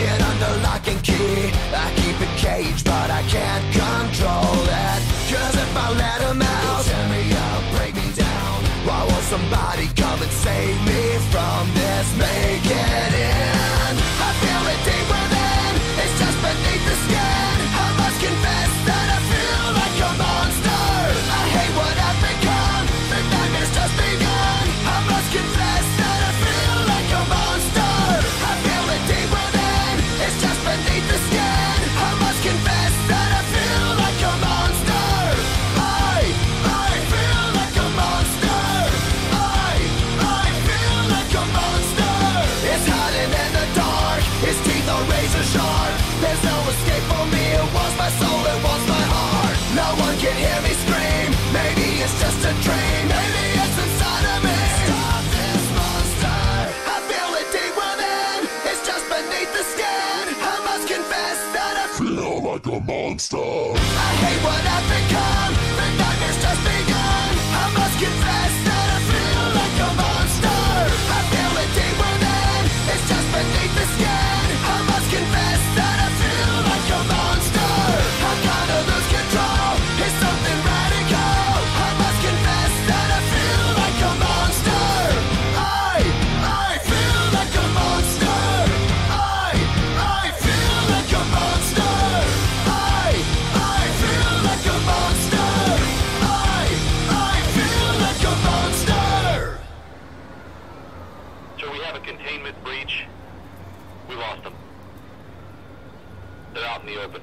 Keep hid sharp. There's no escape for me, it wants my soul, it wants my heart. No one can hear me scream, maybe it's just a dream, maybe it's inside of me. Stop this monster. I feel it deep within, it's just beneath the skin. I must confess that I Feel like a monster. I hate what I've become. Have a containment breach. We lost them. They're out in the open.